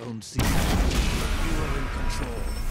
own secret. You are in control.